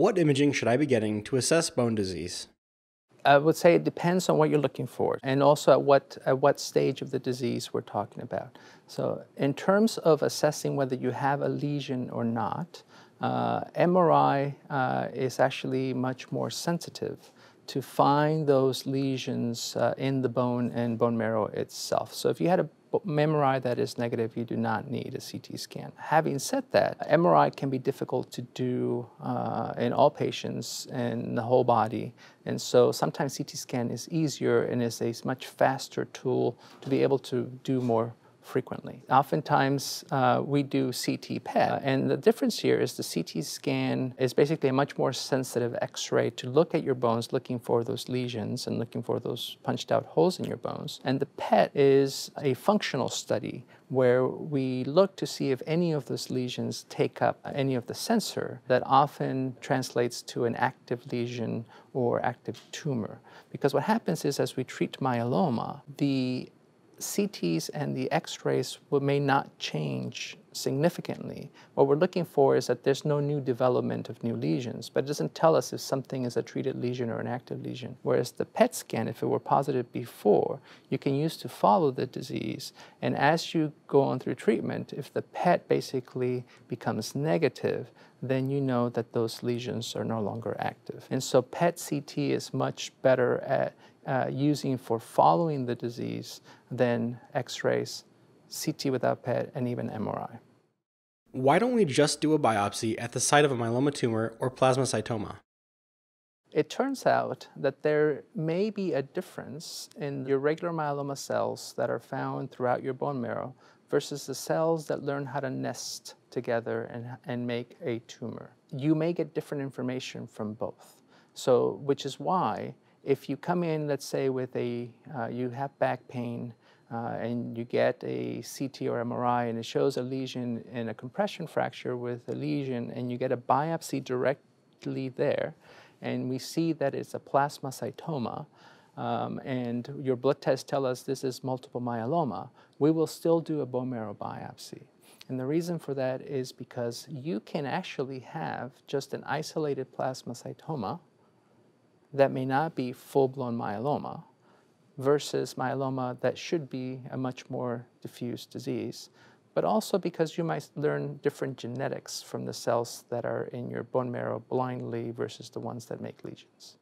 What imaging should I be getting to assess bone disease? I would say it depends on what you're looking for and also at what, at what stage of the disease we're talking about. So in terms of assessing whether you have a lesion or not, uh, MRI uh, is actually much more sensitive to find those lesions uh, in the bone and bone marrow itself. So if you had a MRI that is negative, you do not need a CT scan. Having said that, MRI can be difficult to do uh, in all patients and the whole body. And so sometimes CT scan is easier and is a much faster tool to be able to do more frequently. Oftentimes, uh, we do CT PET, and the difference here is the CT scan is basically a much more sensitive X-ray to look at your bones, looking for those lesions and looking for those punched out holes in your bones. And the PET is a functional study where we look to see if any of those lesions take up any of the sensor that often translates to an active lesion or active tumor. Because what happens is as we treat myeloma, the CTs and the x-rays may not change significantly. What we're looking for is that there's no new development of new lesions, but it doesn't tell us if something is a treated lesion or an active lesion. Whereas the PET scan, if it were positive before, you can use to follow the disease. And as you go on through treatment, if the PET basically becomes negative, then you know that those lesions are no longer active. And so PET CT is much better at uh, using for following the disease than x-rays, CT without PET, and even MRI. Why don't we just do a biopsy at the site of a myeloma tumor or plasmacytoma? It turns out that there may be a difference in your regular myeloma cells that are found throughout your bone marrow versus the cells that learn how to nest together and, and make a tumor. You may get different information from both. So, which is why if you come in, let's say, with a, uh, you have back pain, uh, and you get a CT or MRI and it shows a lesion in a compression fracture with a lesion and you get a biopsy directly there and we see that it's a plasmacytoma um, and your blood tests tell us this is multiple myeloma, we will still do a bone marrow biopsy. And the reason for that is because you can actually have just an isolated plasmacytoma that may not be full-blown myeloma versus myeloma that should be a much more diffuse disease, but also because you might learn different genetics from the cells that are in your bone marrow blindly versus the ones that make lesions.